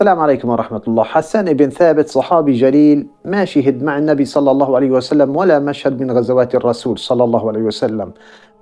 السلام عليكم ورحمة الله. حسان بن ثابت صحابي جليل ما شهد مع النبي صلى الله عليه وسلم ولا مشهد من غزوات الرسول صلى الله عليه وسلم.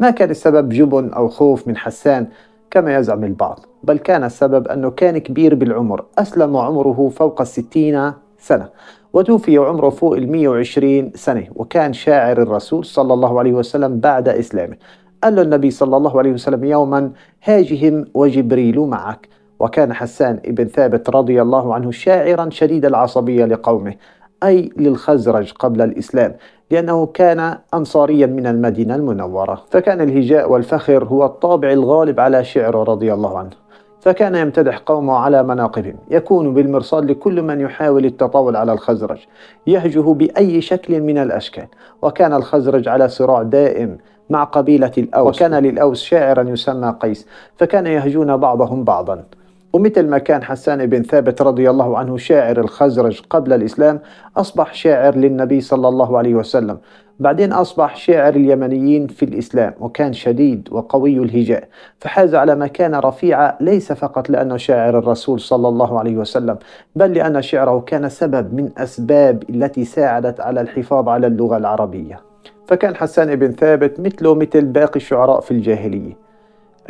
ما كان السبب جبن أو خوف من حسان؟ كما يزعم البعض. بل كان السبب أنه كان كبير بالعمر. أسلم عمره فوق الستين سنة وتوفي عمره فوق المية وعشرين سنة وكان شاعر الرسول صلى الله عليه وسلم بعد إسلامه. قال له النبي صلى الله عليه وسلم يوما هاجهم وجبريل معك. وكان حسان بن ثابت رضي الله عنه شاعرا شديد العصبية لقومه أي للخزرج قبل الإسلام لأنه كان أنصاريا من المدينة المنورة. فكان الهجاء والفخر هو الطابع الغالب على شعره رضي الله عنه. فكان يمتدح قومه على مناقبهم. يكون بالمرصاد لكل من يحاول التطاول على الخزرج. يهجه بأي شكل من الأشكال. وكان الخزرج على صراع دائم مع قبيلة الأوس. وكان للأوس شاعرا يسمى قيس. فكان يهجون بعضهم بعضا. ومثل ما كان حسان بن ثابت رضي الله عنه شاعر الخزرج قبل الإسلام أصبح شاعر للنبي صلى الله عليه وسلم. بعدين أصبح شاعر اليمنيين في الإسلام وكان شديد وقوي الهجاء. فحاز على مكانة رفيعة ليس فقط لأنه شاعر الرسول صلى الله عليه وسلم بل لأن شعره كان سبب من أسباب التي ساعدت على الحفاظ على اللغة العربية. فكان حسان بن ثابت مثله مثل باقي الشعراء في الجاهلية.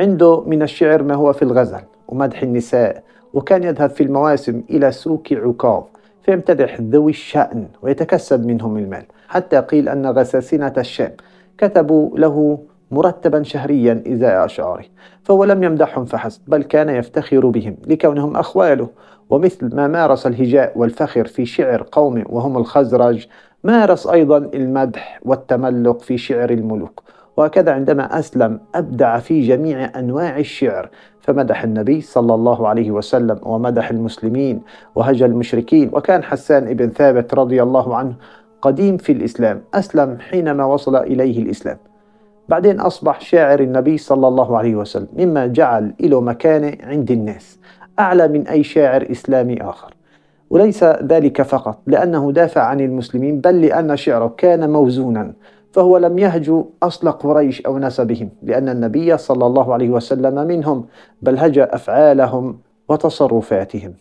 عنده من الشعر ما هو في الغزل. ومدح النساء وكان يذهب في المواسم إلى سوق عكاظ فيمتدح ذوي الشأن ويتكسب منهم المال حتى قيل أن غساسنة الشام كتبوا له مرتبا شهريا إزاء أشعاره فهو لم يمدحهم فحسب بل كان يفتخر بهم لكونهم أخواله ومثل ما مارس الهجاء والفخر في شعر قومه وهم الخزرج مارس أيضا المدح والتملق في شعر الملوك. وهكذا عندما أسلم أبدع في جميع أنواع الشعر. فمدح النبي صلى الله عليه وسلم ومدح المسلمين وهجى المشركين. وكان حسان بن ثابت رضي الله عنه قديم في الإسلام. أسلم حينما وصل إليه الإسلام. بعدين أصبح شاعر النبي صلى الله عليه وسلم. مما جعل له مكانة عند الناس. أعلى من أي شاعر إسلامي آخر. وليس ذلك فقط لأنه دافع عن المسلمين. بل لأن شعره كان موزونا. فهو لم يهجو أصل قريش أو نسبهم لأن النبي صلى الله عليه وسلم منهم بل هجأ أفعالهم وتصرفاتهم.